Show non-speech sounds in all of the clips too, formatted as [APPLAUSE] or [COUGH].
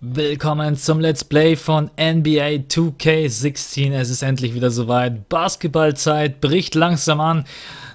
Willkommen zum Let's Play von NBA 2K16. Es ist endlich wieder soweit. Basketballzeit bricht langsam an.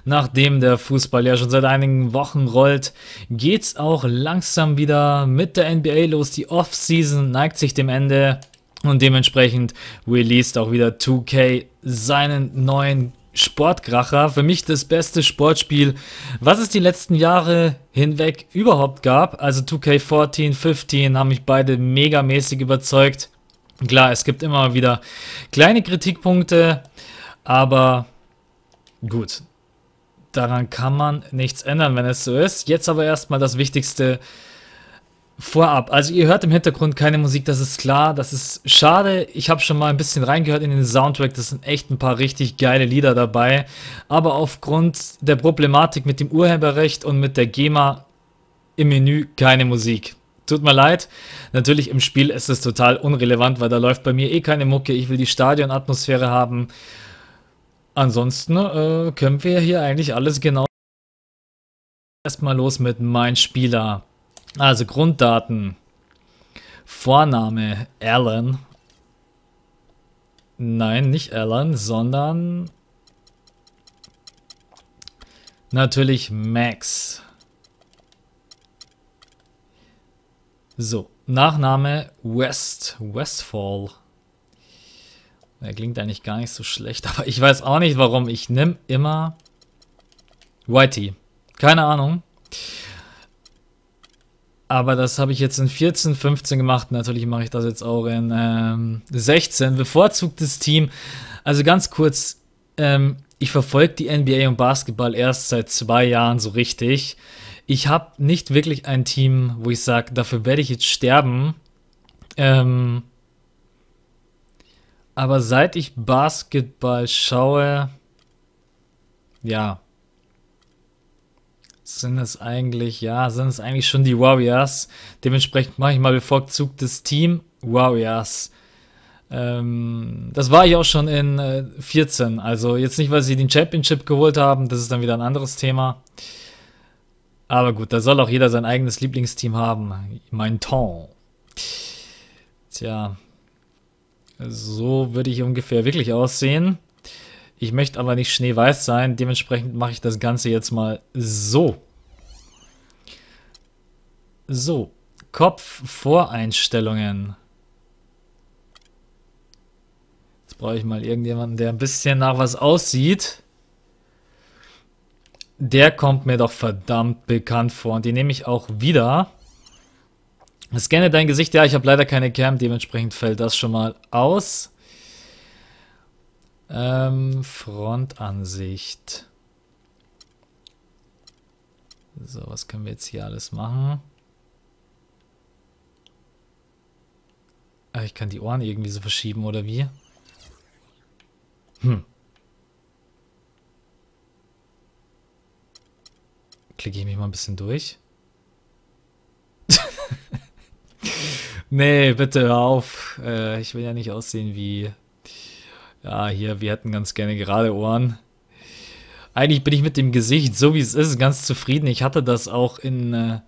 Nachdem der Fußball ja schon seit einigen Wochen rollt, geht's auch langsam wieder mit der NBA los. Die Offseason neigt sich dem Ende und dementsprechend released auch wieder 2K seinen neuen Sportkracher. Für mich das beste Sportspiel, was es die letzten Jahre hinweg überhaupt gab. Also 2K14, 15 haben mich beide megamäßig überzeugt. Klar, es gibt immer wieder kleine Kritikpunkte, aber gut. Daran kann man nichts ändern, wenn es so ist. Jetzt aber erstmal das Wichtigste Vorab, also ihr hört im Hintergrund keine Musik, das ist klar, das ist schade. Ich habe schon mal ein bisschen reingehört in den Soundtrack, das sind echt ein paar richtig geile Lieder dabei. Aber aufgrund der Problematik mit dem Urheberrecht und mit der GEMA im Menü keine Musik. Tut mir leid. Natürlich im Spiel ist es total unrelevant, weil da läuft bei mir eh keine Mucke. Ich will die Stadionatmosphäre haben. Ansonsten äh, können wir hier eigentlich alles genau. Erstmal los mit mein Spieler. Also Grunddaten. Vorname Alan. Nein, nicht Alan, sondern natürlich Max. So, Nachname West, Westfall. Der klingt eigentlich gar nicht so schlecht, [LAUGHS] aber ich weiß auch nicht warum. Ich nehme immer Whitey. Keine Ahnung. Aber das habe ich jetzt in 14, 15 gemacht. Natürlich mache ich das jetzt auch in ähm, 16. Bevorzugtes Team. Also ganz kurz, ähm, ich verfolge die NBA und Basketball erst seit zwei Jahren so richtig. Ich habe nicht wirklich ein Team, wo ich sage, dafür werde ich jetzt sterben. Ähm, aber seit ich Basketball schaue, ja, sind es eigentlich, ja, sind es eigentlich schon die Warriors. Dementsprechend mache ich mal bevorzugtes Team Warriors. Ähm, das war ich auch schon in äh, 14. Also jetzt nicht, weil sie den Championship geholt haben, das ist dann wieder ein anderes Thema. Aber gut, da soll auch jeder sein eigenes Lieblingsteam haben. Mein Ton. Tja, so würde ich ungefähr wirklich aussehen. Ich möchte aber nicht schneeweiß sein, dementsprechend mache ich das Ganze jetzt mal so. So, Kopfvoreinstellungen. Jetzt brauche ich mal irgendjemanden, der ein bisschen nach was aussieht. Der kommt mir doch verdammt bekannt vor und die nehme ich auch wieder. Scanne dein Gesicht. Ja, ich habe leider keine Cam, dementsprechend fällt das schon mal aus. Ähm, Frontansicht. So, was können wir jetzt hier alles machen? Ach, ich kann die Ohren irgendwie so verschieben, oder wie? Hm. Klicke ich mich mal ein bisschen durch. [LAUGHS] nee, bitte hör auf. Äh, ich will ja nicht aussehen wie ja, hier, wir hätten ganz gerne gerade Ohren. Eigentlich bin ich mit dem Gesicht, so wie es ist, ganz zufrieden. Ich hatte das auch in, äh,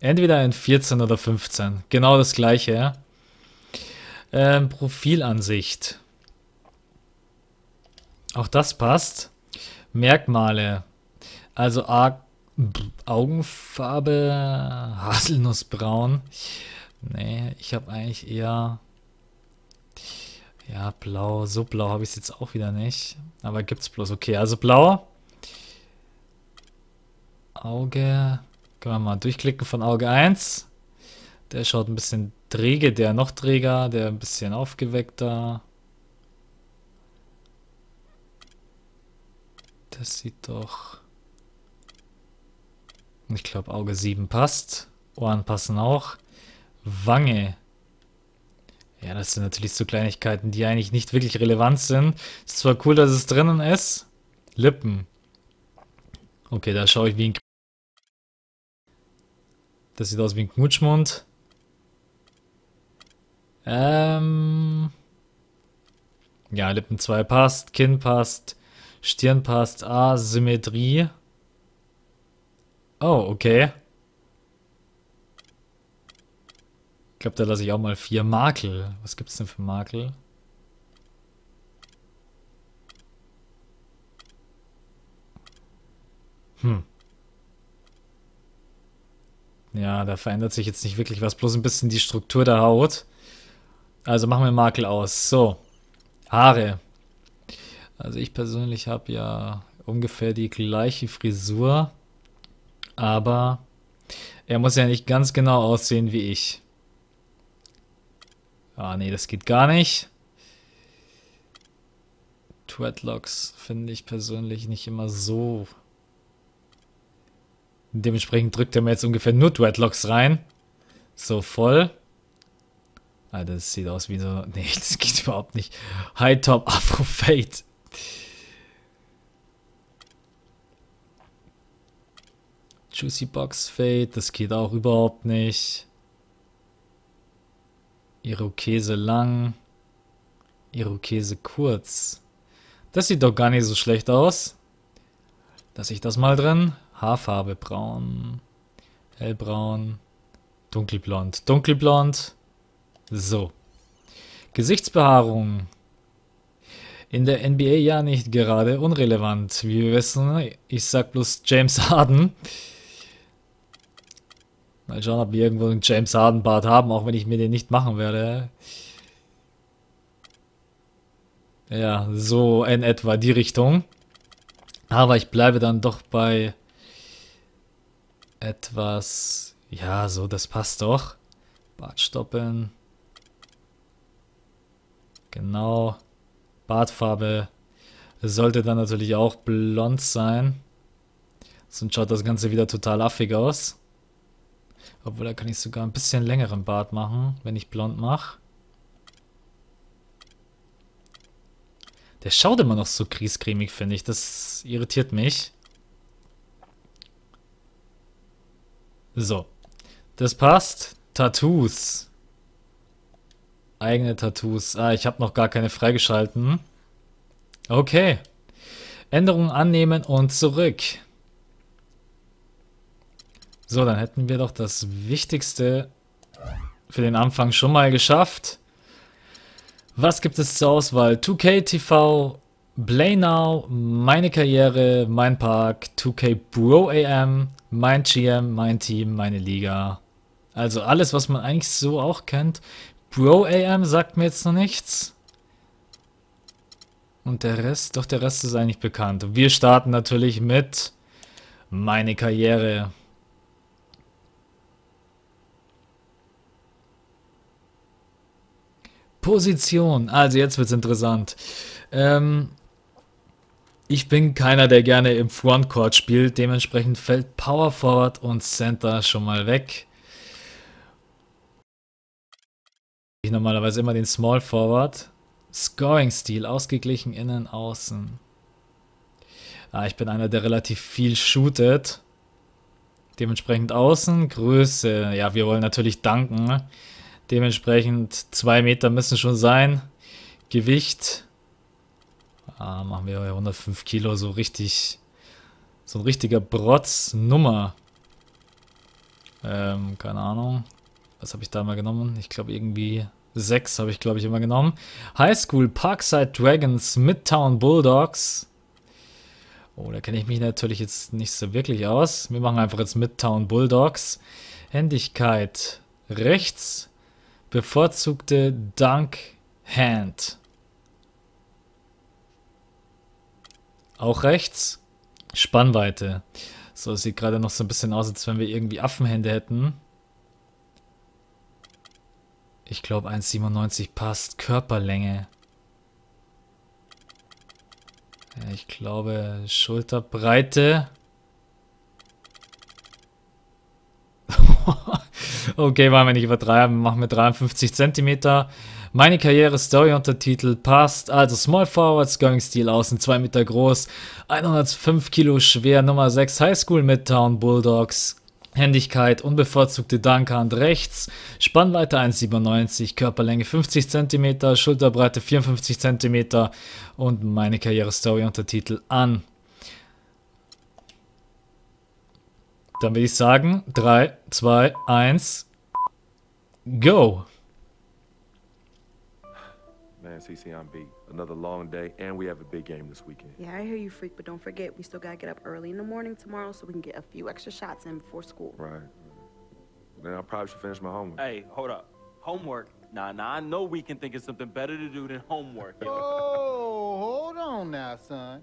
entweder in 14 oder 15. Genau das gleiche, ja. Ähm, Profilansicht. Auch das passt. Merkmale. Also A Augenfarbe, Haselnussbraun. Nee, ich habe eigentlich eher ja, blau. So blau habe ich es jetzt auch wieder nicht. Aber gibt's bloß. Okay, also blau. Auge. Können wir mal durchklicken von Auge 1. Der schaut ein bisschen träge, der noch träger, der ein bisschen aufgeweckter. Das sieht doch... Ich glaube Auge 7 passt. Ohren passen auch. Wange. Ja, das sind natürlich so Kleinigkeiten, die eigentlich nicht wirklich relevant sind. Ist zwar cool, dass es drinnen ist. Lippen. Okay, da schaue ich wie ein... Das sieht aus wie ein Knutschmund. Ähm... Ja, Lippen 2 passt, Kinn passt, Stirn passt, Asymmetrie. Oh, okay. Glaube, da lasse ich auch mal vier Makel. Was gibt es denn für Makel? Hm. Ja, da verändert sich jetzt nicht wirklich was, bloß ein bisschen die Struktur der Haut. Also machen wir Makel aus. So, Haare. Also ich persönlich habe ja ungefähr die gleiche Frisur, aber er muss ja nicht ganz genau aussehen wie ich. Ah, nee, das geht gar nicht. Dreadlocks finde ich persönlich nicht immer so Dementsprechend drückt er mir jetzt ungefähr nur Dreadlocks rein. So voll. Ah, das sieht aus wie so... [LAUGHS] Nee, das geht überhaupt nicht. High Top Afro Fade. Juicy Box Fade, das geht auch überhaupt nicht. Irokese lang. Irokese kurz. Das sieht doch gar nicht so schlecht aus. Lass ich das mal drin. Haarfarbe braun, hellbraun, dunkelblond, dunkelblond. So. Gesichtsbehaarung. In der NBA ja nicht gerade unrelevant. Wie wir wissen, ich sag bloß James Harden. Mal schauen, ob wir irgendwo einen James Harden Bart haben, auch wenn ich mir den nicht machen werde. Ja, so in etwa die Richtung. Aber ich bleibe dann doch bei etwas... Ja, so, das passt doch. Bartstoppeln. Genau. Bartfarbe sollte dann natürlich auch blond sein. Sonst schaut das Ganze wieder total affig aus. Obwohl, da kann ich sogar ein bisschen längeren Bart machen, wenn ich blond mache. Der schaut immer noch so griescremig, finde ich. Das irritiert mich. So. Das passt. Tattoos. Eigene Tattoos. Ah, ich habe noch gar keine freigeschalten. Okay. Änderungen annehmen und zurück. So, dann hätten wir doch das Wichtigste für den Anfang schon mal geschafft. Was gibt es zur Auswahl? 2K TV, Play Now, meine Karriere, mein Park, 2K Bro AM, mein GM, mein Team, meine Liga. Also alles, was man eigentlich so auch kennt. Bro AM sagt mir jetzt noch nichts. Und der Rest, doch der Rest ist eigentlich bekannt. wir starten natürlich mit meine Karriere. Position. Also jetzt wird es interessant. Ähm, ich bin keiner, der gerne im Frontcourt spielt. Dementsprechend fällt Power Forward und Center schon mal weg. Ich normalerweise immer den Small Forward. Scoring-Stil, ausgeglichen innen, außen. Ah, ich bin einer, der relativ viel shootet. Dementsprechend außen, Größe. Ja, wir wollen natürlich danken. Dementsprechend zwei Meter müssen schon sein. Gewicht Ah, machen wir 105 Kilo, so richtig, so ein richtiger Brotz-Nummer. Ähm, keine Ahnung. Was habe ich da mal genommen? Ich glaube irgendwie 6 habe ich glaube ich immer genommen. High School Parkside Dragons Midtown Bulldogs. Oh, da kenne ich mich natürlich jetzt nicht so wirklich aus. Wir machen einfach jetzt Midtown Bulldogs. Händigkeit rechts. Bevorzugte Dunk Hand. Auch rechts. Spannweite. So, es sieht gerade noch so ein bisschen aus, als wenn wir irgendwie Affenhände hätten. Ich glaube 1,97 passt. Körperlänge. Ich glaube Schulterbreite. [LAUGHS] okay, wollen wir nicht übertreiben. Machen wir 53 Zentimeter. Meine Karriere Story Untertitel passt. Also Small Forward, Scoring Stil außen, 2 Meter groß, 105 Kilo schwer, Nummer 6 Highschool Midtown Bulldogs. Händigkeit, unbevorzugte Dunkhand rechts, Spannweite 1,97, Körperlänge 50 cm, Schulterbreite 54 cm und meine Karriere Story Untertitel an. Dann würde ich sagen, 3, 2, 1, go. Man, CC, I'm beat. Another long day, and we have a big game this weekend. Yeah, I hear you, freak, but don't forget, we still gotta get up early in the morning tomorrow so we can get a few extra shots in before school. Right. Then I probably should finish my homework. Hey, hold up. Homework? Nah, nah, I know we can think of something better to do than homework. Oh, hold on now, son.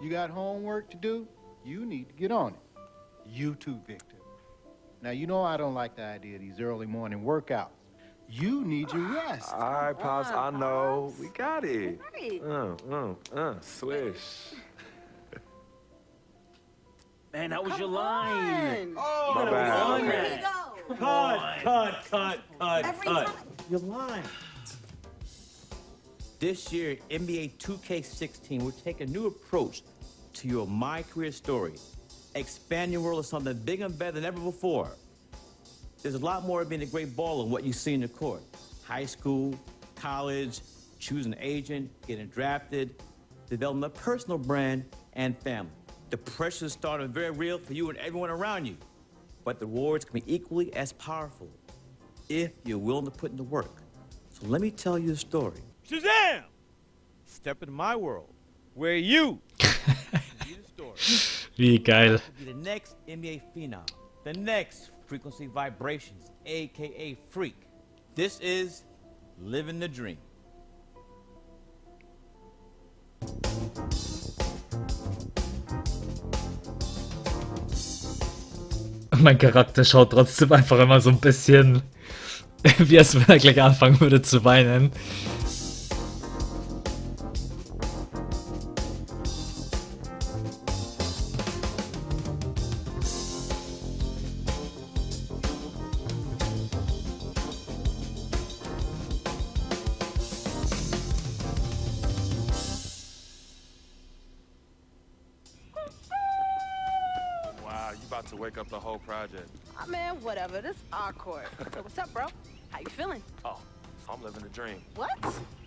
You got homework to do? You need to get on it. You too, Victor. Now, you know I don't like the idea of these early morning workouts. You need your rest. All right, Pops, I know. We got it. Right. Uh, uh, uh, swish. Man, that was Come your line. on. Oh, My you bad. Okay. Here on go. Cut, cut, cut, cut, Every cut. time. You're lying. This year, NBA 2K16 will take a new approach to your My Career story. Expand your world of something bigger and better than ever before. There's a lot more of being a great baller than what you see in the court. High school, college, choosing an agent, getting drafted, developing a personal brand, and family. The pressure is starting very real for you and everyone around you. But the rewards can be equally as powerful if you're willing to put in the work. So let me tell you a story. Shazam! Step into my world, where you Be the story. Wie geil. The next NBA phenom, the next frequency vibrations, aka freak. This is living the dream. [LAUGHS] Mein Charakter schaut trotzdem einfach immer so ein bisschen, [LAUGHS] wie als wenn er gleich anfangen würde zu weinen. To wake up the whole project. Ah, man, whatever. This our [LAUGHS] court. So what's up, bro? How you feeling? Oh, I'm living the dream. What?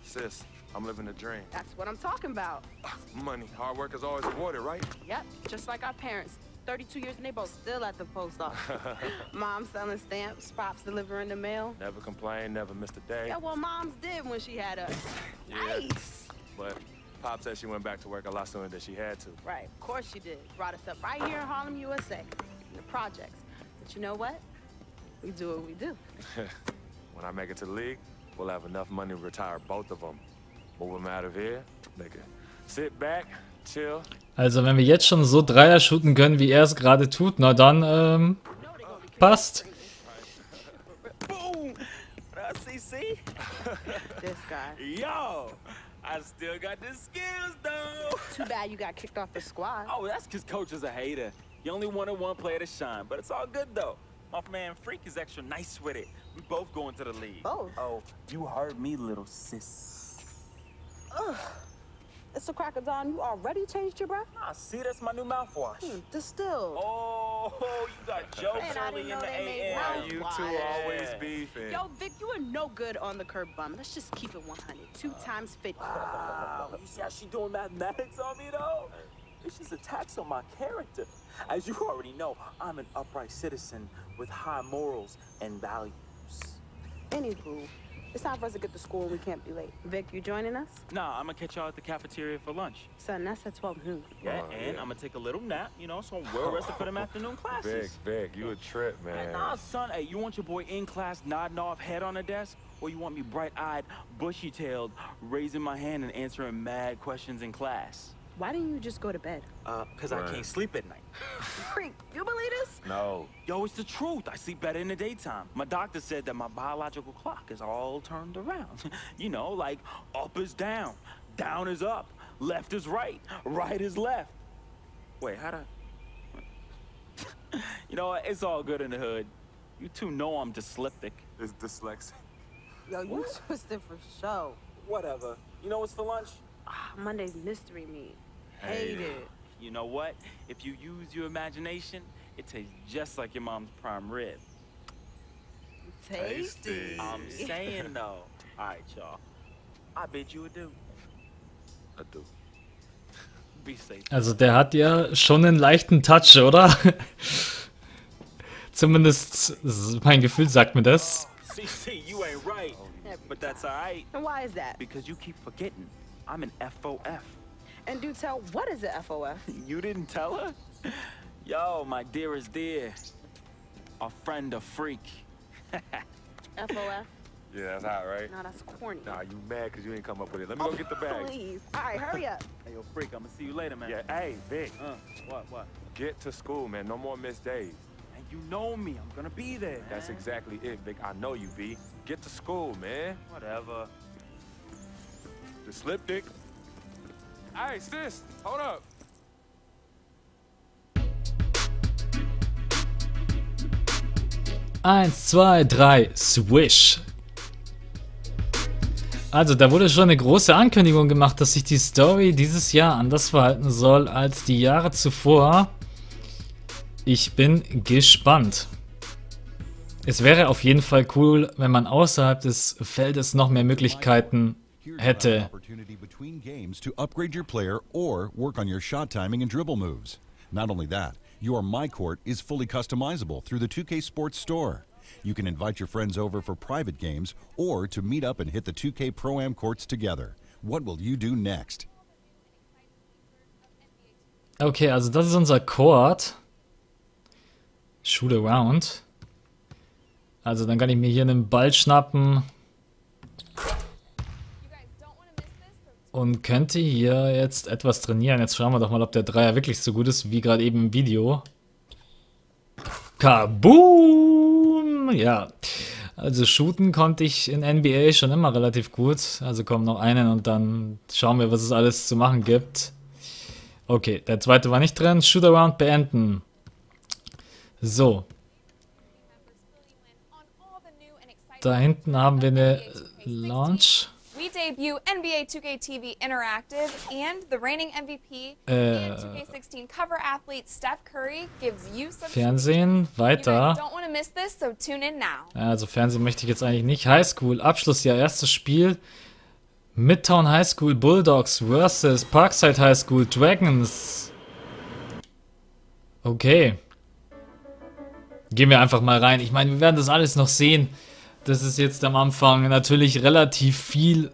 Sis, I'm living the dream. That's what I'm talking about. [SIGHS] Money, hard work is always rewarded, right? Yep, just like our parents. 32 years and they both still at the post office. [LAUGHS] Mom selling stamps, pops delivering the mail. Never complain, never missed a day. Yeah, well, moms did when she had us. [LAUGHS] Yeah. Nice. But Pop said she went back to work a lot sooner than she had to. Right, of course she did. Brought us up right here in Harlem, USA, in the projects. But you know what? We do what we do. [LAUGHS] When I make it to the league, we'll have enough money to retire both of them. Move them out of here, nigga. Sit back, chill. Also wenn wir jetzt schon so Dreier shooten können, wie er es gerade tut, na dann, ähm, passt. Boom! Up, [LAUGHS] CC? This guy. Yo, I still got the skills, though. [LAUGHS] Too bad you got kicked off the squad. Oh, that's because coach is a hater. You only wanted one player to shine, but it's all good, though. My man Freak is extra nice with it. We both going to the league. Both? Oh, you heard me, little sis. It's a cracker, Don. You already changed your breath? Ah, see, that's my new mouthwash. Hmm, distilled. Oh, you got jokes Man, early in know the AM. You two Why? always beefing. Yo, Vic, you are no good on the curb bum. Let's just keep it 100. Two times 50. Wow, you see how she doing mathematics on me, though? It's just a tax on my character. As you already know, I'm an upright citizen with high morals and values. Anywho, it's time for us to get to school and we can't be late. Vic, you joining us? Nah, I'm gonna catch y'all at the cafeteria for lunch. Son, that's at 12 noon. Yeah, Oh, and yeah. I'm gonna take a little nap, you know, so I'm well rested for them afternoon [LAUGHS] classes. Vic, Vic, you a trip, Hey, man. Nah, son, hey, you want your boy in class nodding off head on the desk? Or you want me bright-eyed, bushy-tailed, raising my hand and answering mad questions in class? Why didn't you just go to bed? Uh, cause I can't sleep at night. [LAUGHS] Freak, you believe this? No. Yo, it's the truth. I sleep better in the daytime. My doctor said that my biological clock is all turned around. [LAUGHS] you know, like up is down, down is up, left is right, right is left. Wait, how'd I? [LAUGHS] you know what? It's all good in the hood. You two know I'm dyslexic. It's dyslexic. Yo, you twisted for show. Whatever. You know what's for lunch? Ah, Monday's mystery meat. Hate it. You know what? If you use your imagination, it tastes just like your mom's prime rib. Tasty. I'm [LAUGHS] saying though. All right, y'all. I bid you. I do. Be safe. Also der hat ja schon einen leichten Touch, oder? [LAUGHS] Zumindest mein Gefühl sagt mir das. See, you ain't right. But that's all right, And why is that? because you keep forgetting. I'm an FOF. And do tell, what is a FOF? [LAUGHS] You didn't tell her? Yo, my dearest dear. A friend, a freak. [LAUGHS] FOF? Yeah, that's hot, right? No, that's corny. Nah, you mad because you ain't come up with it. Let me oh, go get the bag. please. All right, hurry up. [LAUGHS] Hey, yo, freak, I'm gonna see you later, man. Yeah, hey, Vic, Uh, what, what? get to school, man. No more missed days. And you know me, I'm gonna be there. That's man. exactly it, Vic. I know you, B. Get to school, man. Whatever. The slip dick. Hey, sis, hold up. Eins, zwei, drei, Swish. Also, da wurde schon eine große Ankündigung gemacht, dass sich die Story dieses Jahr anders verhalten soll als die Jahre zuvor. Ich bin gespannt. Es wäre auf jeden Fall cool, wenn man außerhalb des Feldes noch mehr Möglichkeiten Here's an hätte. opportunity between games to upgrade your player or work on your shot timing and dribble moves. Not only that, your My Court is fully customizable through the 2K Sports Store. You can invite your friends over for private games or to meet up and hit the 2K Pro Am courts together. What will you do next? Okay, also das ist unser Court. Shoot around. Also dann kann ich mir hier einen Ball schnappen und könnte hier jetzt etwas trainieren. Jetzt schauen wir doch mal, ob der Dreier wirklich so gut ist wie gerade eben im Video. Kaboom! Ja, also shooten konnte ich in NBA schon immer relativ gut. Also kommen noch einen und dann schauen wir, was es alles zu machen gibt. Okay, der zweite war nicht drin. Shootaround beenden. So, da hinten haben wir eine Launch. We debut NBA 2K TV Interactive, and the reigning MVP Äh, and 2K16 cover athlete Steph Curry gives you some. Fernsehen, weiter. this, so tune in now. Ja, Also Fernsehen möchte ich jetzt eigentlich nicht. Highschool, Abschlussjahr, erstes Spiel. Midtown High School Bulldogs versus Parkside High School Dragons. Okay. Gehen wir einfach mal rein. Ich meine, wir werden das alles noch sehen. Das ist jetzt am Anfang natürlich relativ viel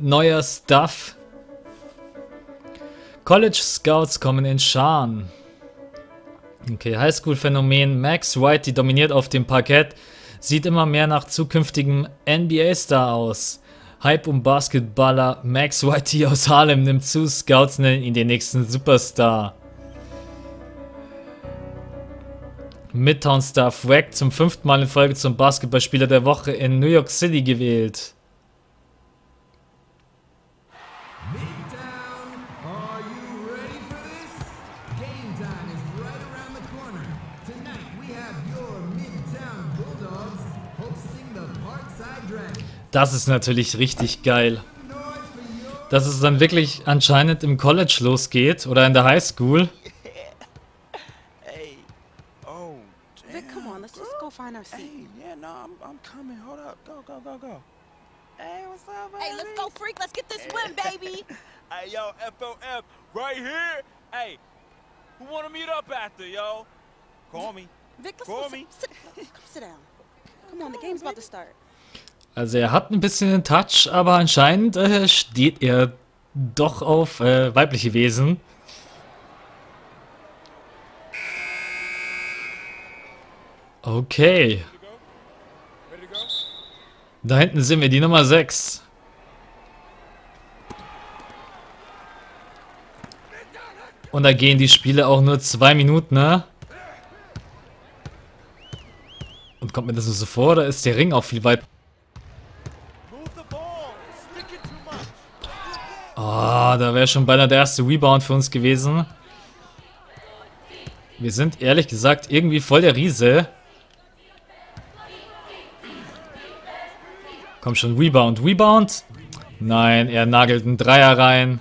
neuer Stuff. College Scouts kommen in Scharen. Okay, Highschool-Phänomen. Max White, die dominiert auf dem Parkett, sieht immer mehr nach zukünftigem NBA-Star aus. Hype um Basketballer Max Whitey aus Harlem nimmt zu, Scouts nennen ihn den nächsten Superstar. Midtown Star Fwack zum fünften Mal in Folge zum Basketballspieler der Woche in New York City gewählt. Das ist natürlich richtig geil. Dass es dann wirklich anscheinend im College losgeht oder in der Highschool. Hey. Oh, Vic, come on, let's just go find our seat. Hey, yeah, no, I'm, I'm coming. Hold up. Go, go, go, go. Hey, what's up, Hey, let's go, freak. Let's get this win, baby. Hey, yo, FOF, right here. Hey, who want to meet up after, yo? Call me. Vic, let's Call go. me. Sit, sit, come sit down. Come on, the game's about to start. Also er hat ein bisschen den Touch, aber anscheinend äh, steht er doch auf äh, weibliche Wesen. Okay. Da hinten sehen wir die Nummer 6. Und da gehen die Spiele auch nur zwei Minuten, ne? Und kommt mir das nur so vor, oder ist der Ring auch viel weit... Move the ball. Stick it too much. Ah, da wäre schon beinahe der erste Rebound für uns gewesen. Wir sind ehrlich gesagt irgendwie voll der Riese. Komm schon, Rebound, Rebound. Nein, er nagelt einen Dreier rein.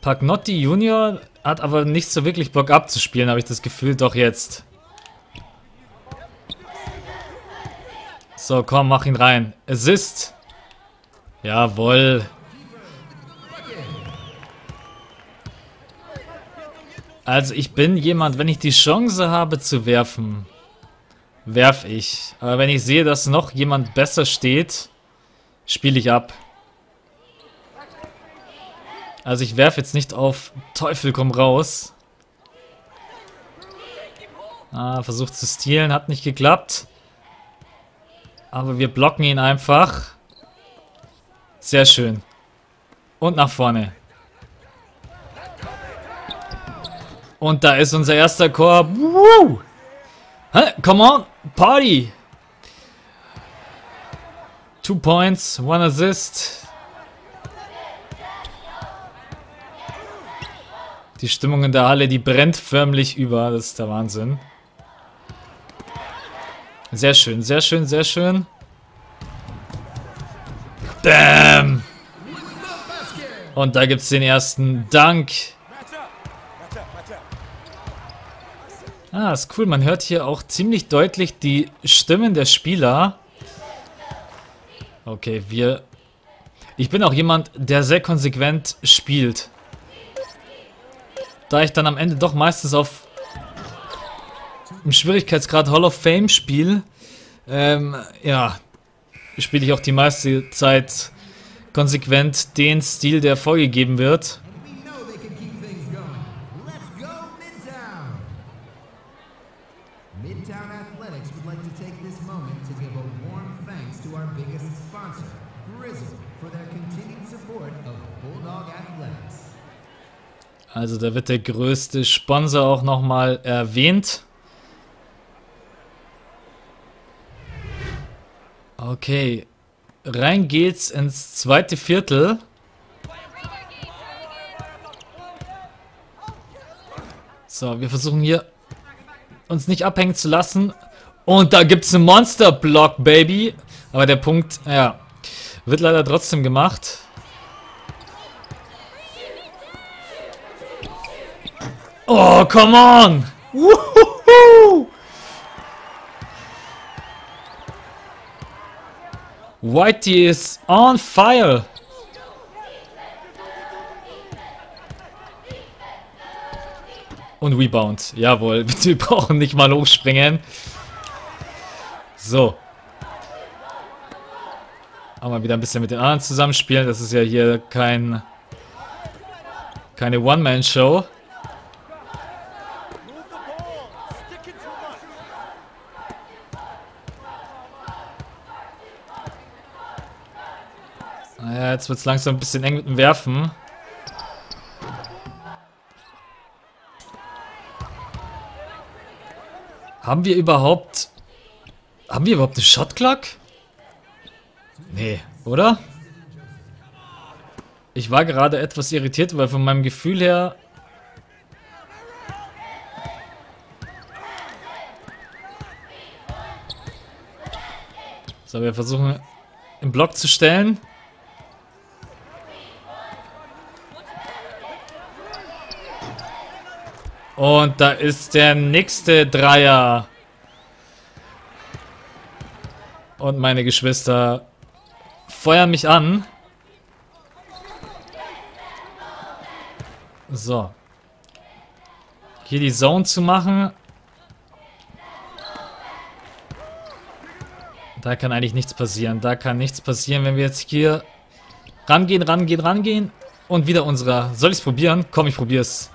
Pagnotti Junior hat aber nicht so wirklich Bock abzuspielen, habe ich das Gefühl, doch jetzt. So, komm, mach ihn rein. Assist. Jawohl. Also ich bin jemand, wenn ich die Chance habe zu werfen, werf ich. Aber wenn ich sehe, dass noch jemand besser steht, spiele ich ab. Also ich werfe jetzt nicht auf Teufel komm raus. Ah, versucht zu stehlen, hat nicht geklappt. Aber wir blocken ihn einfach. Sehr schön. Und nach vorne. Und da ist unser erster Korb. Woo! Huh? Come on, Party! Two points, one assist. Die Stimmung in der Halle, die brennt förmlich über. Das ist der Wahnsinn. Sehr schön, sehr schön, sehr schön. Bam! Und da gibt es den ersten Dank. Ah, ist cool. Man hört hier auch ziemlich deutlich die Stimmen der Spieler. Okay, wir... Ich bin auch jemand, der sehr konsequent spielt. Da ich dann am Ende doch meistens auf im Schwierigkeitsgrad Hall of Fame spiele, ähm, ja, spiele ich auch die meiste Zeit konsequent den Stil, der vorgegeben wird. Also da wird der größte Sponsor auch nochmal erwähnt. Okay, rein geht's ins zweite Viertel. So, wir versuchen hier uns nicht abhängen zu lassen. Und da gibt's einen Monster-Block, Baby. Aber der Punkt, ja, wird leider trotzdem gemacht. Oh, come on! Woohoo! Whitey is on fire! Und Rebound. Jawohl, [LAUGHS] wir brauchen nicht mal hochspringen. So. Auch mal wieder ein bisschen mit den anderen zusammenspielen. Das ist ja hier kein... Keine One-Man-Show. Naja, jetzt wird es langsam ein bisschen eng mit dem Werfen. Haben wir überhaupt... Haben wir überhaupt eine Shotclock? Nee, oder? Ich war gerade etwas irritiert, weil von meinem Gefühl her... So, wir versuchen im Block zu stellen. Und da ist der nächste Dreier. Und meine Geschwister feuern mich an. So. Hier die Zone zu machen. Da kann eigentlich nichts passieren. Da kann nichts passieren, wenn wir jetzt hier rangehen, rangehen, rangehen. Und wieder unserer. Soll ich es probieren? Komm, ich probier's.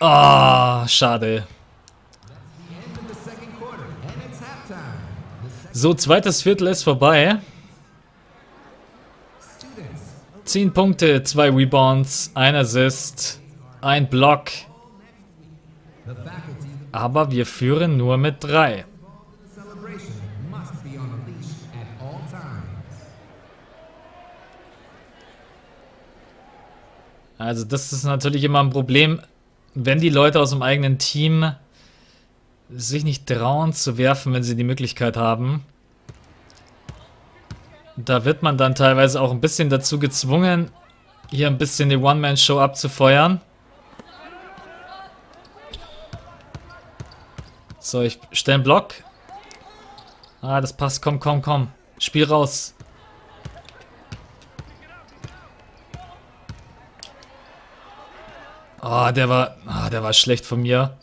Halftime. The So, zweites Viertel ist vorbei. students 10 Punkte, 2 Rebounds, 1 Assist, ein Block. The faculty Aber wir führen nur mit 3. celebration must be on a leash at all times. Also das ist natürlich immer ein Problem, wenn die Leute aus dem eigenen Team sich nicht trauen zu werfen, wenn sie die Möglichkeit haben. Da wird man dann teilweise auch ein bisschen dazu gezwungen, hier ein bisschen die One-Man-Show abzufeuern. So, ich stelle einen Block. Ah, das passt. Komm, komm, komm. Spiel raus. Ah, der war, ah, der war schlecht von mir.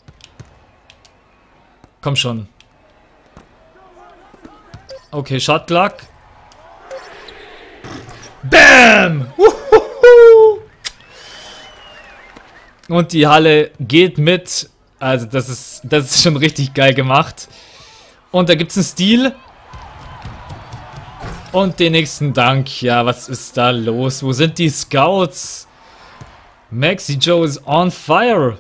komm schon. Okay, Shot. Bam! Uhuhu! Und die Halle geht mit. Also das ist, das ist schon richtig geil gemacht. Und da gibt es einen Stil. Und den nächsten Dank. Ja, was ist da los? Wo sind die Scouts? Maxi Joe is on fire.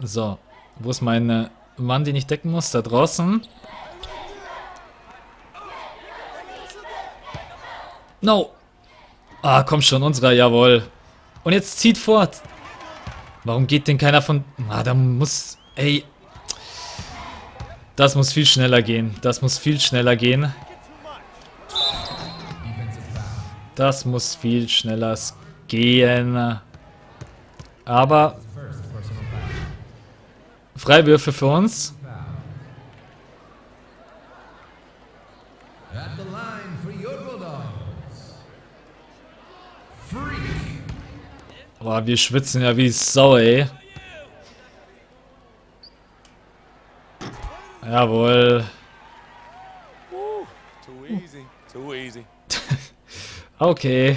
So, wo ist mein äh, Mann, den ich decken muss? Da draußen. No. Ah, komm schon, unserer, jawohl. Und jetzt zieht fort. Warum geht denn keiner von... Ah, da muss... Ey. Das muss viel schneller gehen. Das muss viel schneller gehen. Das muss viel schneller gehen. Aber... Freiwürfe für uns. Boah, wir schwitzen ja wie Sau, ey. Jawohl. Too easy. Too easy. [LAUGHS] Okay.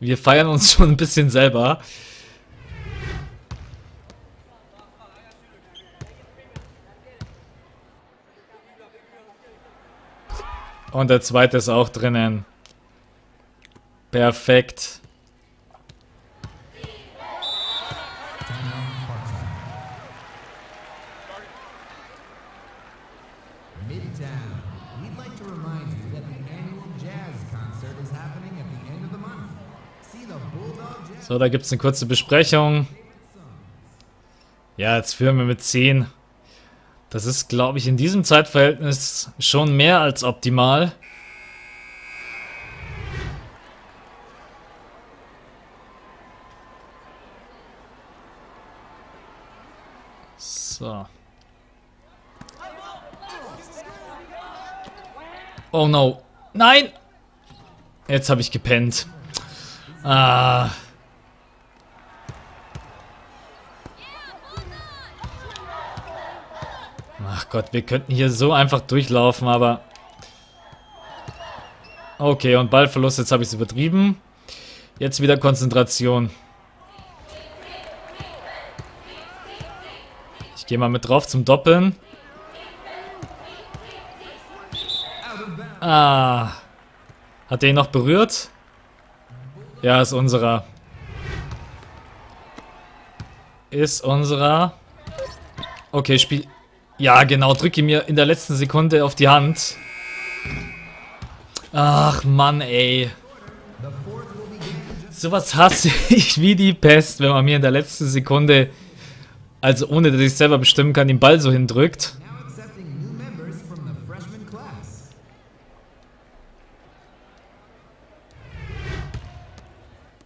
Wir feiern uns [LAUGHS] schon ein bisschen selber. Und der zweite ist auch drinnen. Perfekt. So, da gibt es eine kurze Besprechung. Ja, jetzt führen wir mit 10. Das ist, glaube ich, in diesem Zeitverhältnis schon mehr als optimal. So. Oh no. Nein! Jetzt habe ich gepennt. Ah. Ach Gott, wir könnten hier so einfach durchlaufen, aber... Okay, und Ballverlust, jetzt habe ich es übertrieben. Jetzt wieder Konzentration. Ich gehe mal mit drauf zum Doppeln. Ah. Hat der ihn noch berührt? Ja, ist unserer. Ist unserer. Okay, Spiel... Ja, genau, drücke mir in der letzten Sekunde auf die Hand. Ach, Mann, ey. Sowas hasse [LAUGHS] ich wie die Pest, wenn man mir in der letzten Sekunde, also ohne dass ich selber bestimmen kann, den Ball so hindrückt.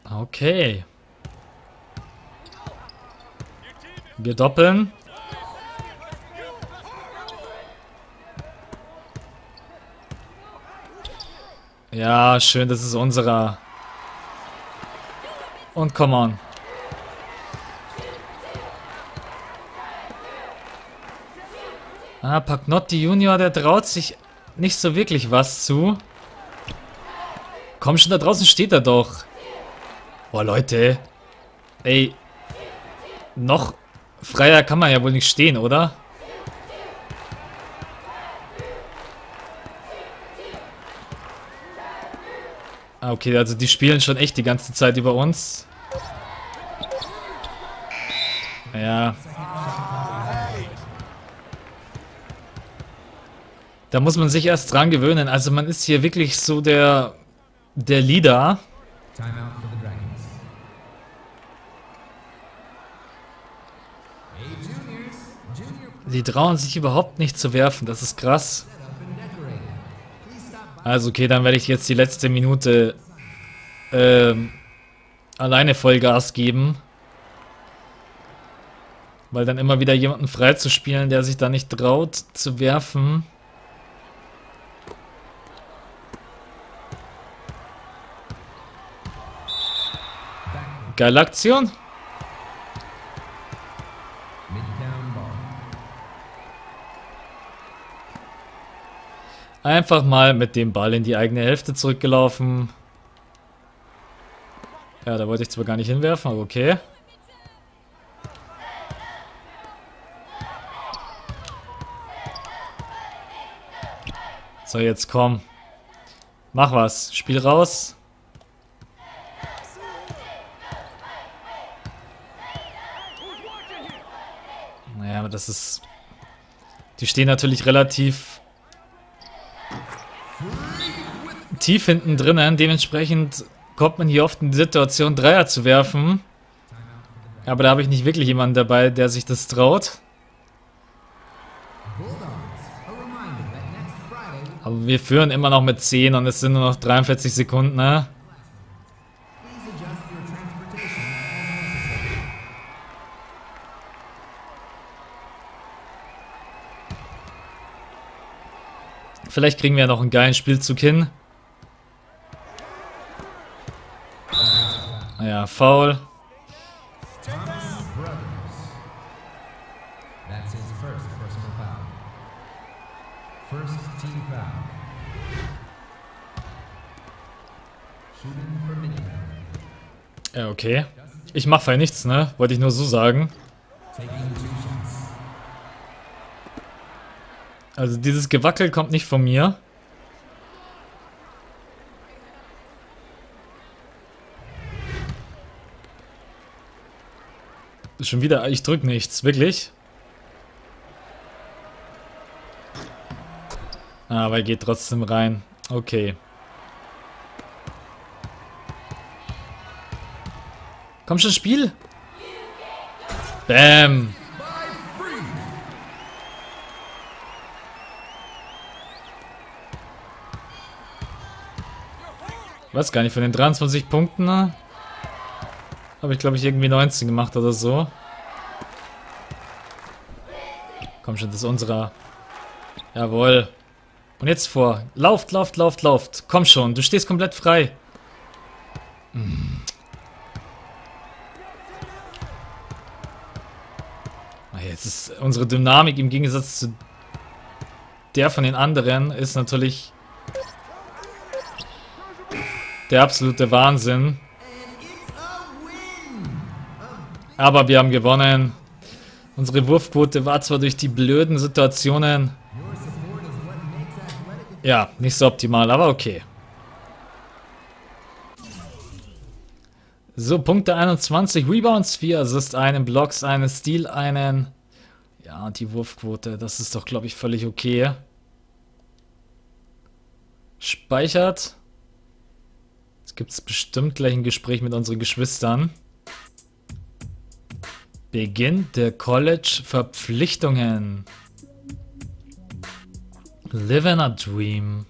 Okay. Wir doppeln. Ja, schön, das ist unserer. Und come on. Ah, Pagnotti Junior, der traut sich nicht so wirklich was zu. Komm schon, da draußen steht er doch. Boah, Leute. Ey. Noch freier kann man ja wohl nicht stehen, oder? Ah, okay, also die spielen schon echt die ganze Zeit über uns. Ja. Da muss man sich erst dran gewöhnen. Also man ist hier wirklich so der, der Leader. Die trauen sich überhaupt nicht zu werfen. Das ist krass. Also okay, dann werde ich jetzt die letzte Minute ähm, alleine Vollgas geben. Weil dann immer wieder jemanden freizuspielen, der sich da nicht traut zu werfen. Geile Aktion. Einfach mal mit dem Ball in die eigene Hälfte zurückgelaufen. Ja, da wollte ich zwar gar nicht hinwerfen, aber okay. So, jetzt komm. Mach was. Spiel raus. Naja, das ist... Die stehen natürlich relativ tief hinten drinnen. Dementsprechend kommt man hier oft in die Situation, Dreier zu werfen. Aber da habe ich nicht wirklich jemanden dabei, der sich das traut. Aber wir führen immer noch mit 10 und es sind nur noch 43 Sekunden, ne? Vielleicht kriegen wir ja noch einen geilen Spielzug hin. For Minimum. Ja, okay. Ich mache ja nichts, ne? Wollte ich nur so sagen. Also dieses Gewackel kommt nicht von mir. Schon wieder, ich drück nichts, wirklich. Ah, Aber er geht trotzdem rein. Okay. Komm schon, Spiel. Bam. Weiß gar nicht, von den 23 Punkten ne? Habe ich, glaube ich, irgendwie 19 gemacht oder so. Komm schon, das ist unserer. Jawohl. Und jetzt vor. Lauft, lauft, lauft, lauft. Komm schon, du stehst komplett frei. Hm. Ah, Jetzt ist unsere Dynamik im Gegensatz zu der von den anderen ist natürlich der absolute Wahnsinn. Aber wir haben gewonnen. Unsere Wurfquote war zwar durch die blöden Situationen ja, nicht so optimal, aber okay. So, Punkte 21, Rebounds 4, Assist einen, Blocks einen, Steal einen. Ja, die Wurfquote, das ist doch, glaube ich, völlig okay. Speichert. Jetzt gibt es bestimmt gleich ein Gespräch mit unseren Geschwistern. Beginn der College-Verpflichtungen. Living a Dream.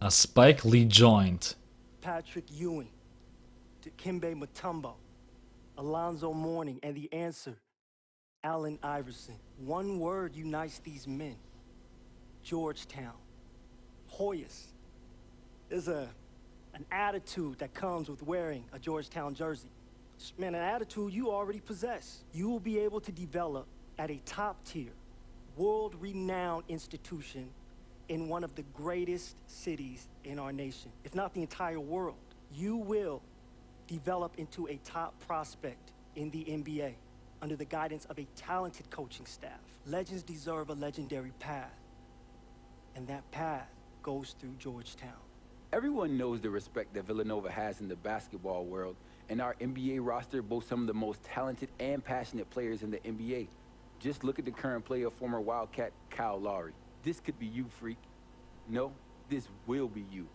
A Spike Lee joint. Patrick Ewing, Dikembe Mutombo, Alonzo Mourning, and the answer, Allen Iverson. One word unites these men. Georgetown. Hoyas. There's a an attitude that comes with wearing a Georgetown jersey. Man, an attitude you already possess. You will be able to develop at a top tier, world renowned institution in one of the greatest cities in our nation, if not the entire world. You will develop into a top prospect in the NBA under the guidance of a talented coaching staff. Legends deserve a legendary path, and that path goes through Georgetown. Everyone knows the respect that Villanova has in the basketball world, and our NBA roster boasts some of the most talented and passionate players in the NBA. Just look at the current play of former Wildcat Kyle Lowry. This could be you, freak. No, this will be you.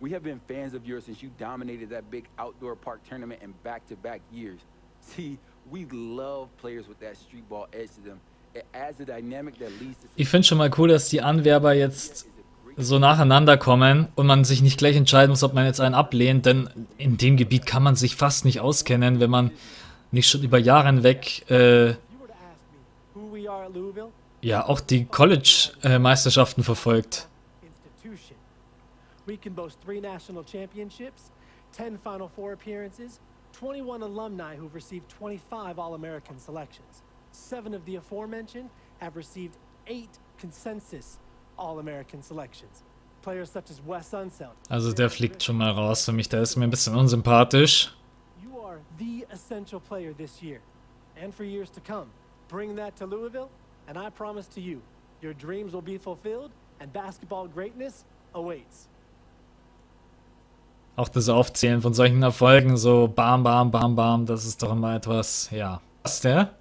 We have been fans of yours since you dominated that big outdoor park tournament in back-to-back years. [LAUGHS] See, we love players with that street ball edge to them. It adds a dynamic that leads to Ich finde schon mal cool, dass die Anwerber jetzt so nacheinander kommen und man sich nicht gleich entscheiden muss, ob man jetzt einen ablehnt, denn in dem Gebiet kann man sich fast nicht auskennen, wenn man nicht schon über Jahre hinweg äh, ja auch die College-Meisterschaften verfolgt. We can boast three national championships, 10 Final Four appearances, 21 alumni who've received 25 All American selections. Seven of the aforementioned have received eight consensus All American selections. players such as Wes Unseld. Also der fliegt schon mal raus für mich, der ist mir ein bisschen unsympathisch. You are the essential player this year, and for years to come. Bring that to Louisville, and I promise to you, your dreams will be fulfilled, and basketball greatness awaits. Auch das Aufzählen von solchen Erfolgen, so bam, bam, bam, bam, das ist doch immer etwas, ja. Was der?